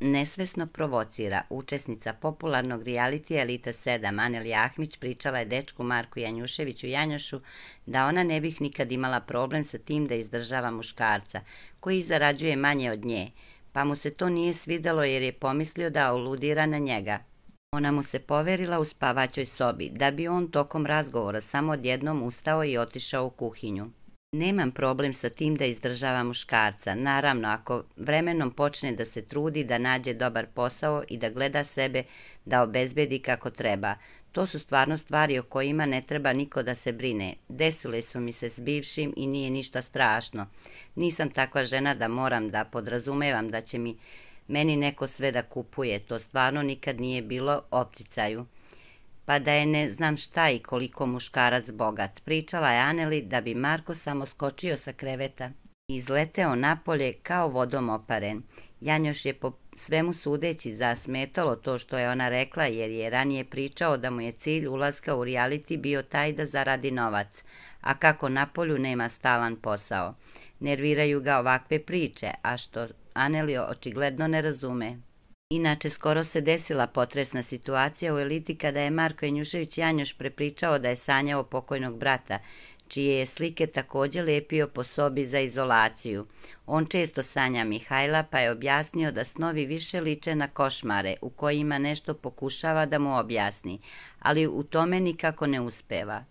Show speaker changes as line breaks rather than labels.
nesvesno provocira. Učesnica popularnog reality Elita 7, Anel Jahmić, pričala je dečku Marku Janjuševiću Janjošu da ona ne bih nikad imala problem sa tim da izdržava muškarca, koji zarađuje manje od nje, pa mu se to nije svidalo jer je pomislio da oludira na njega. Ona mu se poverila u spavaćoj sobi, da bi on tokom razgovora samo odjednom ustao i otišao u kuhinju. Nemam problem sa tim da izdržava muškarca. Naravno, ako vremenom počne da se trudi, da nađe dobar posao i da gleda sebe, da obezbedi kako treba. To su stvarno stvari o kojima ne treba niko da se brine. Desule su mi se s bivšim i nije ništa strašno. Nisam takva žena da moram da podrazumevam da će mi meni neko sve da kupuje. To stvarno nikad nije bilo opticaju pa da je ne znam šta i koliko muškarac bogat. Pričala je Aneli da bi Marko samo skočio sa kreveta i izleteo napolje kao vodom oparen. Janjoš je po svemu sudeći zasmetalo to što je ona rekla jer je ranije pričao da mu je cilj ulaska u reality bio taj da zaradi novac, a kako napolju nema stalan posao. Nerviraju ga ovakve priče, a što Aneli očigledno ne razume. Inače, skoro se desila potresna situacija u eliti kada je Marko Janjušević Janjoš prepričao da je sanjao pokojnog brata, čije je slike također lepio po sobi za izolaciju. On često sanja Mihajla pa je objasnio da snovi više liče na košmare u kojima nešto pokušava da mu objasni, ali u tome nikako ne uspeva.